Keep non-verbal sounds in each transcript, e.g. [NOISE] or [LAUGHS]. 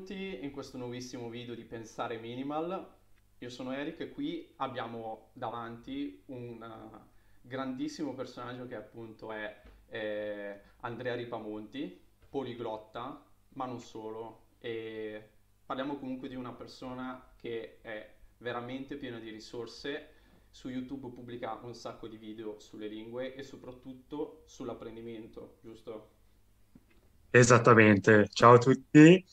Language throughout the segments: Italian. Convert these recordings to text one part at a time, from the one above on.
benvenuti in questo nuovissimo video di Pensare Minimal. Io sono Eric e qui abbiamo davanti un uh, grandissimo personaggio che appunto è eh, Andrea Ripamonti, poliglotta, ma non solo. E parliamo comunque di una persona che è veramente piena di risorse. Su YouTube pubblica un sacco di video sulle lingue e soprattutto sull'apprendimento, giusto? Esattamente, ciao a tutti,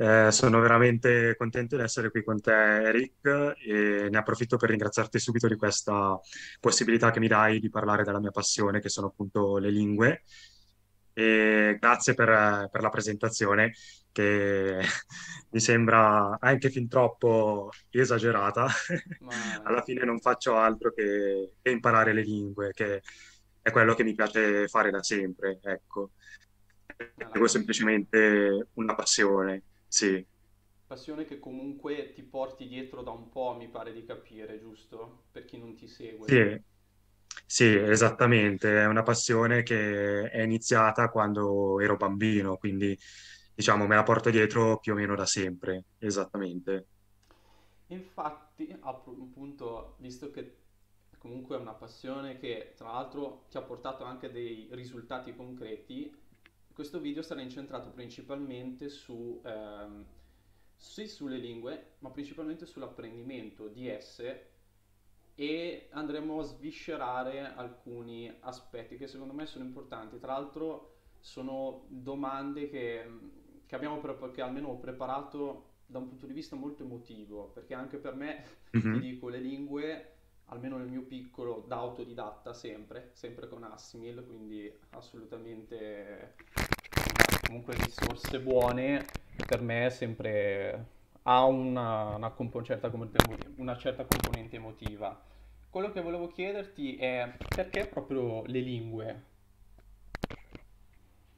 eh, sono veramente contento di essere qui con te Eric e ne approfitto per ringraziarti subito di questa possibilità che mi dai di parlare della mia passione che sono appunto le lingue. E grazie per, per la presentazione che [LAUGHS] mi sembra anche fin troppo esagerata, Ma [LAUGHS] alla fine non faccio altro che, che imparare le lingue, che è quello che mi piace fare da sempre, ecco. Seguo semplicemente una passione, sì. passione che comunque ti porti dietro da un po', mi pare di capire, giusto? Per chi non ti segue. Sì, sì, esattamente. È una passione che è iniziata quando ero bambino, quindi diciamo me la porto dietro più o meno da sempre, esattamente. Infatti, app- appunto, visto che comunque è una passione che tra l'altro ti ha portato anche dei risultati concreti, questo video sarà incentrato principalmente su, ehm, sì, sulle lingue, ma principalmente sull'apprendimento di esse e andremo a sviscerare alcuni aspetti che secondo me sono importanti. Tra l'altro sono domande che, che abbiamo pre- che almeno ho preparato da un punto di vista molto emotivo, perché anche per me, ti Mhm. dico, le lingue, almeno nel mio piccolo, da autodidatta sempre, sempre con Assimil, quindi assolutamente comunque risorse buone, per me è sempre ha una, una compo- certa, una certa componente emotiva. Quello che volevo chiederti è perché proprio le lingue?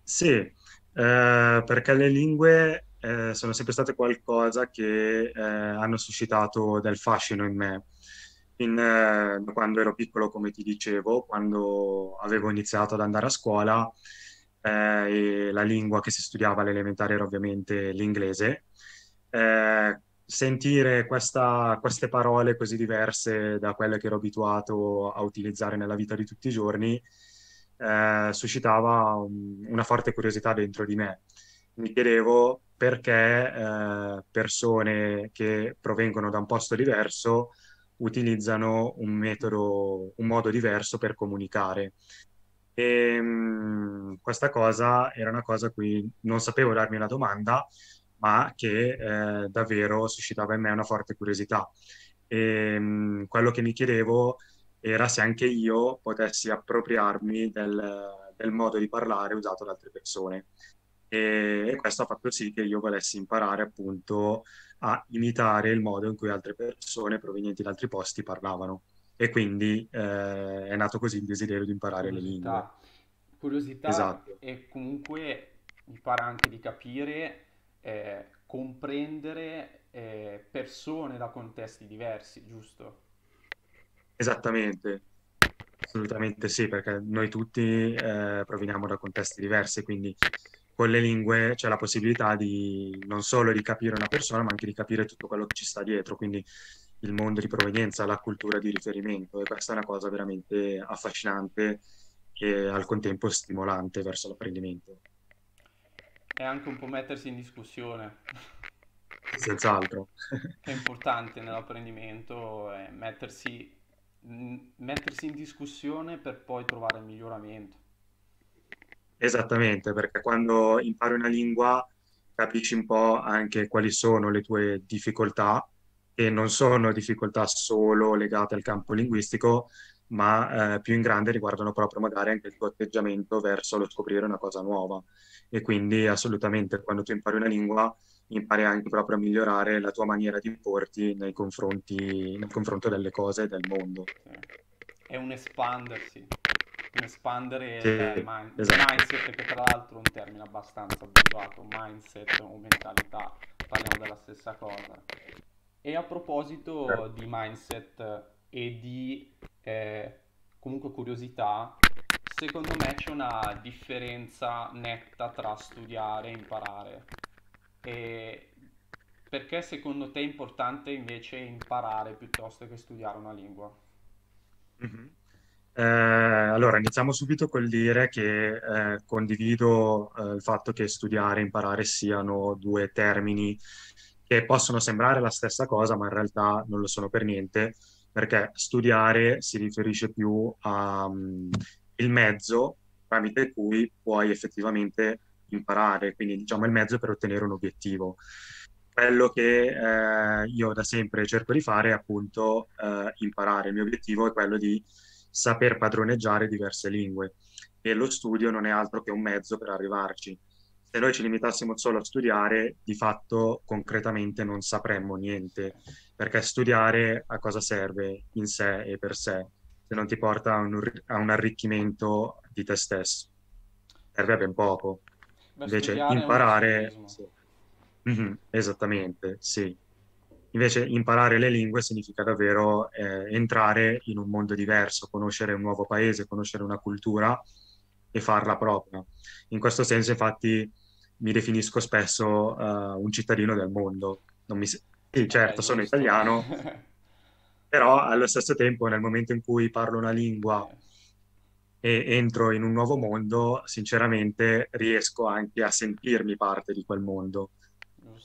Sì, eh, perché le lingue eh, sono sempre state qualcosa che eh, hanno suscitato del fascino in me. In, eh, quando ero piccolo, come ti dicevo, quando avevo iniziato ad andare a scuola, eh, la lingua che si studiava all'elementare era ovviamente l'inglese. Eh, sentire questa- queste parole così diverse da quelle che ero abituato a utilizzare nella vita di tutti i giorni eh, suscitava un- una forte curiosità dentro di me. Mi chiedevo perché eh, persone che provengono da un posto diverso utilizzano un metodo, un modo diverso per comunicare. E, mh, questa cosa era una cosa a cui non sapevo darmi una domanda, ma che eh, davvero suscitava in me una forte curiosità. E, mh, quello che mi chiedevo era se anche io potessi appropriarmi del, del modo di parlare usato da altre persone. E questo ha fatto sì che io volessi imparare appunto a imitare il modo in cui altre persone provenienti da altri posti parlavano. E quindi eh, è nato così il desiderio di imparare le lingue. Curiosità. Curiosità Esatto, e comunque mi pare anche di capire, eh, comprendere eh, persone da contesti diversi, giusto? esattamente, assolutamente sì, perché noi tutti eh, proveniamo da contesti diversi, quindi con le lingue c'è la possibilità di non solo di capire una persona, ma anche di capire tutto quello che ci sta dietro, quindi il mondo di provenienza, la cultura di riferimento, e questa è una cosa veramente affascinante e al contempo stimolante verso l'apprendimento, È anche un po' mettersi in discussione. senz'altro. [LAUGHS] È importante nell'apprendimento, eh, mettersi, mettersi in discussione per poi trovare il miglioramento. Esattamente, perché quando impari una lingua capisci un po' anche quali sono le tue difficoltà, che non sono difficoltà solo legate al campo linguistico, ma eh, più in grande riguardano proprio magari anche il tuo atteggiamento verso lo scoprire una cosa nuova. E quindi assolutamente quando tu impari una lingua, impari anche proprio a migliorare la tua maniera di porti nei confronti, nel confronto delle cose e del mondo. È un espandersi, un espandere il, Sì, mind- il esatto. mindset, che tra l'altro è un termine abbastanza abusato, mindset o mentalità, parliamo della stessa cosa. E a proposito di mindset e di eh, comunque curiosità, secondo me c'è una differenza netta tra studiare e imparare. E perché secondo te è importante invece imparare piuttosto che studiare una lingua? Mm-hmm. Eh, allora, iniziamo subito col dire che eh, condivido eh, il fatto che studiare e imparare siano due termini che possono sembrare la stessa cosa, ma in realtà non lo sono per niente, perché studiare si riferisce più al um, mezzo tramite cui puoi effettivamente imparare, quindi diciamo il mezzo per ottenere un obiettivo. Quello che eh, io da sempre cerco di fare è appunto eh, imparare. Il mio obiettivo è quello di saper padroneggiare diverse lingue e lo studio non è altro che un mezzo per arrivarci. Se noi ci limitassimo solo a studiare, di fatto concretamente non sapremmo niente, perché studiare a cosa serve in sé e per sé, se non ti porta a un, a un arricchimento di te stesso. Serve a ben poco. Beh, Invece imparare... Sì. Mm-hmm, esattamente, sì. Invece imparare le lingue significa davvero eh, entrare in un mondo diverso, conoscere un nuovo paese, conoscere una cultura e farla propria. In questo senso, infatti, mi definisco spesso uh, un cittadino del mondo. Mi... Sì, certo, sono italiano, [LAUGHS] però allo stesso tempo, nel momento in cui parlo una lingua e entro in un nuovo mondo, sinceramente riesco anche a sentirmi parte di quel mondo.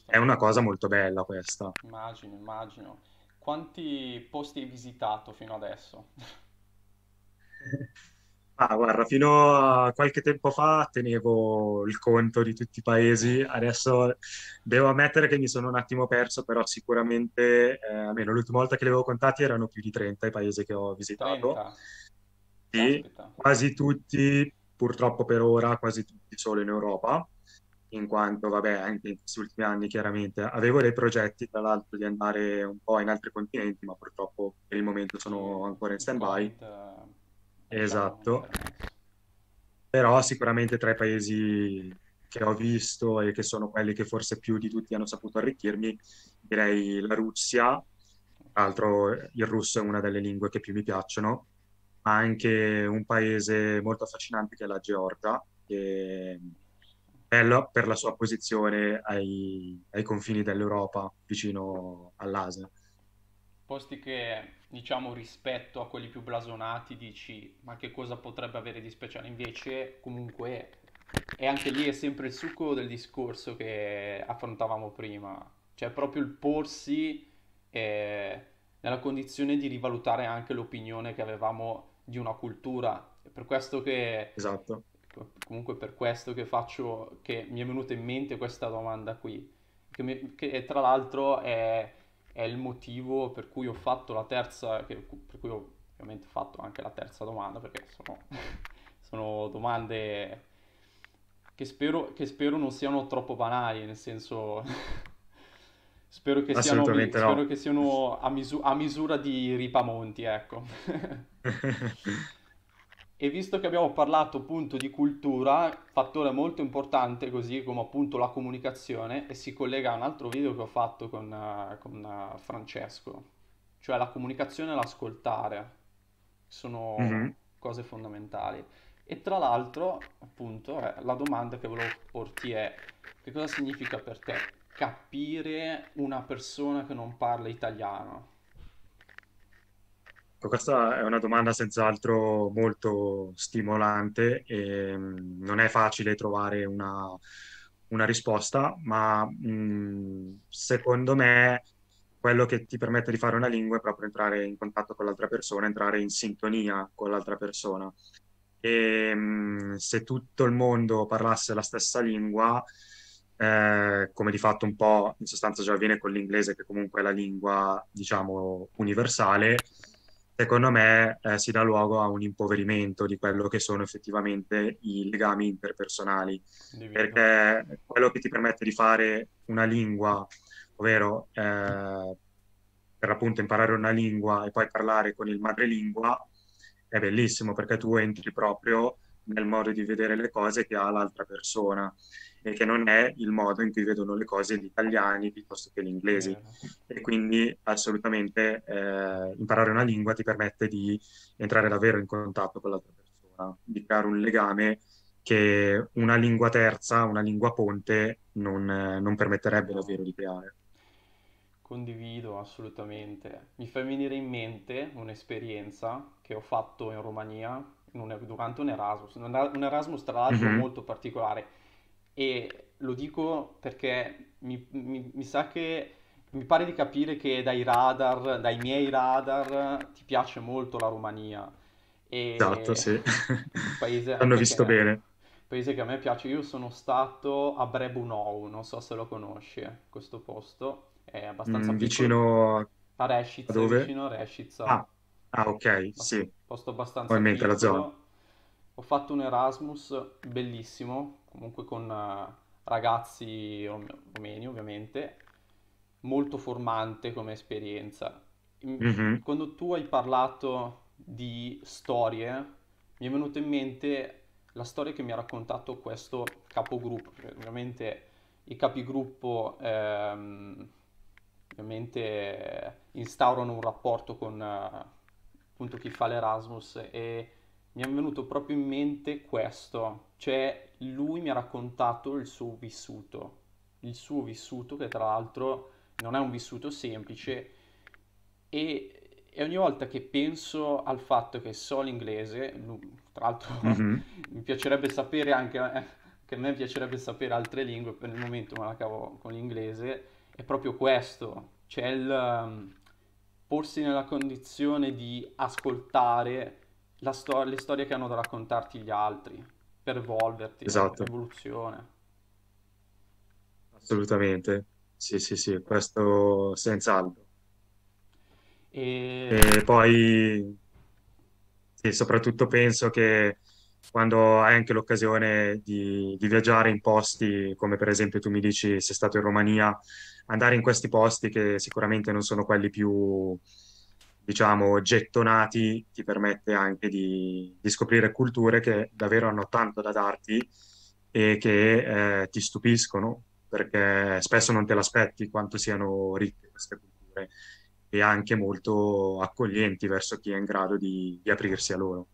È una cosa molto bella questa. Immagino, immagino. Quanti posti hai visitato fino adesso? [LAUGHS] Ah, guarda, fino a qualche tempo fa tenevo il conto di tutti i paesi, adesso devo ammettere che mi sono un attimo perso, però sicuramente, eh, almeno l'ultima volta che li avevo contati erano più di 30 i paesi che ho visitato. 30. Sì, quasi tutti, purtroppo per ora, quasi tutti solo in Europa in quanto, vabbè, anche in questi ultimi anni chiaramente avevo dei progetti, tra l'altro, di andare un po' in altri continenti, ma purtroppo per il momento sono ancora in stand-by. Esatto. Però sicuramente tra i paesi che ho visto e che sono quelli che forse più di tutti hanno saputo arricchirmi, direi la Russia, tra l'altro il russo è una delle lingue che più mi piacciono, ma anche un paese molto affascinante che è la Georgia, che bello per la sua posizione ai, ai confini dell'Europa, vicino all'Asia. Posti che, diciamo, rispetto a quelli più blasonati dici, ma che cosa potrebbe avere di speciale? Invece, comunque, è anche lì è sempre il succo del discorso che affrontavamo prima, cioè proprio il porsi eh, nella condizione di rivalutare anche l'opinione che avevamo di una cultura. È per questo che esatto comunque per questo che faccio, che mi è venuta in mente questa domanda qui, che, mi, che tra l'altro è, è, il motivo per cui ho fatto la terza, per cui ho ovviamente fatto anche la terza domanda, perché sono, [LAUGHS] sono domande che spero, che spero non siano troppo banali, nel senso... [LAUGHS] Spero che, siano, no. spero che siano a, misu- a misura di Ripamonti, ecco. [LAUGHS] E visto che abbiamo parlato appunto di cultura, fattore molto importante così come appunto la comunicazione, e si collega a un altro video che ho fatto con, uh, con uh, Francesco, cioè la comunicazione e l'ascoltare, sono mm-hmm. cose fondamentali. E tra l'altro, appunto, eh, la domanda che volevo porti è che cosa significa per te capire una persona che non parla italiano? Questa è una domanda senz'altro molto stimolante e mm, non è facile trovare una, una risposta, ma mh, mm, secondo me quello che ti permette di fare una lingua è proprio entrare in contatto con l'altra persona, entrare in sintonia con l'altra persona. E mh, mm, se tutto il mondo parlasse la stessa lingua, eh, come di fatto un po' in sostanza già avviene con l'inglese, che comunque è la lingua, diciamo, universale, secondo me eh, si dà luogo a un impoverimento di quello che sono effettivamente i legami interpersonali, perché quello che ti permette di fare una lingua, ovvero eh, per appunto imparare una lingua e poi parlare con il madrelingua, è bellissimo perché tu entri proprio nel modo di vedere le cose che ha l'altra persona e che non è il modo in cui vedono le cose gli italiani piuttosto che gli inglesi. E quindi assolutamente eh, imparare una lingua ti permette di entrare davvero in contatto con l'altra persona, di creare un legame che una lingua terza, una lingua ponte non, non permetterebbe davvero di creare. condivido assolutamente. Mi fa venire in mente un'esperienza che ho fatto in Romania un- durante un Erasmus, un un Erasmus tra l'altro Mhm. molto particolare e lo dico perché mi, mi- mi sa che mi pare di capire che dai radar, dai miei radar, ti piace molto la Romania Esatto, e sì. un paese [LAUGHS] Hanno anche che, visto bene. paese che a me piace. Io sono stato a Brebunou, non so se lo conosci, questo posto è abbastanza Mm, vicino a Reshica, dove? vicino a Reshica, Ah, ah, ok, sì, posto abbastanza in mente la zona. Ho fatto un Erasmus bellissimo, comunque con eh, ragazzi rom- romeni ovviamente, molto formante come esperienza. Mhm, Quando tu hai parlato di storie, mi è venuto in mente la storia che mi ha raccontato questo capogruppo. Ovviamente i capigruppo ehm, ovviamente instaurano un rapporto con eh, appunto chi fa l'Erasmus e mi è venuto proprio in mente questo, cioè lui mi ha raccontato il suo vissuto, il suo vissuto che tra l'altro non è un vissuto semplice e, e ogni volta che penso al fatto che so l'inglese, tra l'altro [LAUGHS] mhm, mi piacerebbe sapere anche, eh, che a me piacerebbe sapere altre lingue, per il momento me la cavo con l'inglese, è proprio questo, c'è il um, porsi nella condizione di ascoltare sto- le storie che hanno da raccontarti gli altri, per evolverti, Esatto, evoluzione. assolutamente. Sì, sì, sì, questo senz'altro. E E poi, sì, soprattutto penso che quando hai anche l'occasione di, di viaggiare in posti come per esempio tu mi dici sei stato in Romania, andare in questi posti che sicuramente non sono quelli più, diciamo, gettonati, ti permette anche di, di scoprire culture che davvero hanno tanto da darti e che eh, ti stupiscono, perché spesso non te l'aspetti quanto siano ricche queste culture e anche molto accoglienti verso chi è in grado di, di aprirsi a loro.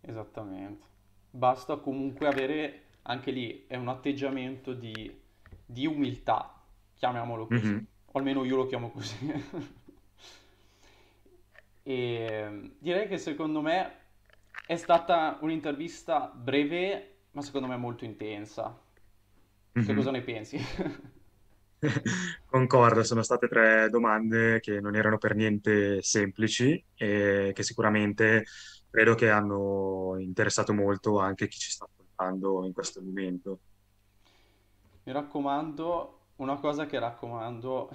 Esattamente. Basta comunque avere, anche lì, è un atteggiamento di, di umiltà, chiamiamolo così, Mhm. o almeno io lo chiamo così. [LAUGHS] E direi che secondo me è stata un'intervista breve, ma secondo me molto intensa. Che cosa Mhm. ne pensi? [LAUGHS] Concordo, sono state tre domande che non erano per niente semplici e che sicuramente credo che hanno interessato molto anche chi ci sta ascoltando in questo momento. Mi raccomando, una cosa che raccomando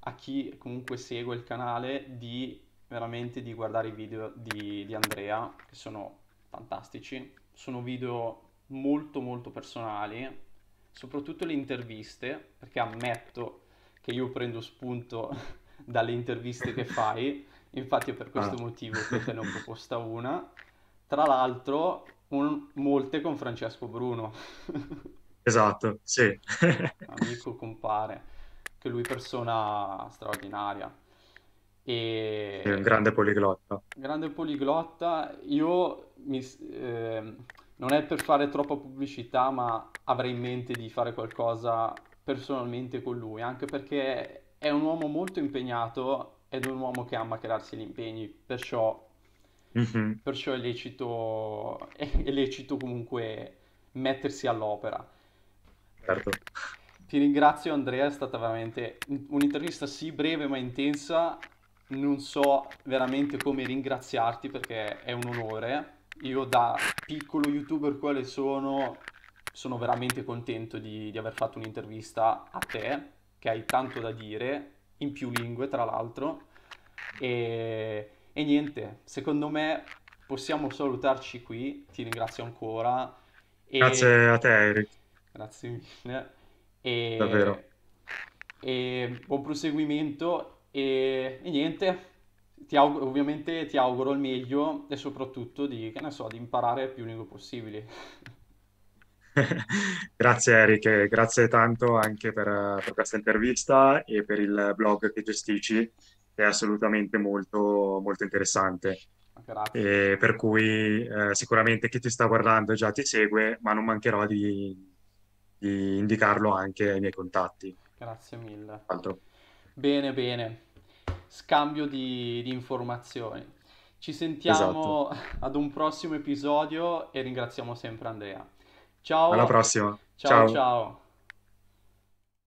a chi comunque segue il canale di veramente di guardare i video di, di Andrea, che sono fantastici. Sono video molto molto personali, soprattutto le interviste, perché ammetto che io prendo spunto [LAUGHS] dalle interviste che fai, infatti è per questo Ah. motivo che te ne ho proposta una. Tra l'altro, un- molte con Francesco Bruno. [LAUGHS] Esatto, sì. amico, compare, che lui persona straordinaria. È un E grande poliglotta. grande poliglotta, io mi, ehm, non è per fare troppa pubblicità, ma avrei in mente di fare qualcosa personalmente con lui, anche perché è un uomo molto impegnato ed è un uomo che ama crearsi gli impegni, perciò, Mhm, perciò è lecito, [LAUGHS] è lecito comunque mettersi all'opera. certo. Ti ringrazio Andrea, è stata veramente un'intervista sì breve ma intensa. Non so veramente come ringraziarti perché è un onore. Io da piccolo youtuber quale sono, sono veramente contento di, di aver fatto un'intervista a te, che hai tanto da dire, in più lingue tra l'altro. E, e niente, secondo me possiamo salutarci qui. Ti ringrazio ancora e Grazie a te, Eric, grazie mille. davvero. E, e buon proseguimento e, e niente, ti aug- ovviamente ti auguro il meglio e soprattutto di, che ne so, di imparare più lingue possibili. [LAUGHS] Grazie Eric, grazie tanto anche per, per questa intervista e per il blog che gestisci, che è assolutamente molto, molto interessante. Per cui eh, sicuramente chi ti sta guardando già ti segue, ma non mancherò di, di indicarlo anche ai miei contatti. grazie mille. Altro. Bene, bene. Scambio di, di informazioni. Ci Esatto. sentiamo ad un prossimo episodio e ringraziamo sempre Andrea. Alla Ciao, prossima. ciao, Ciao. ciao.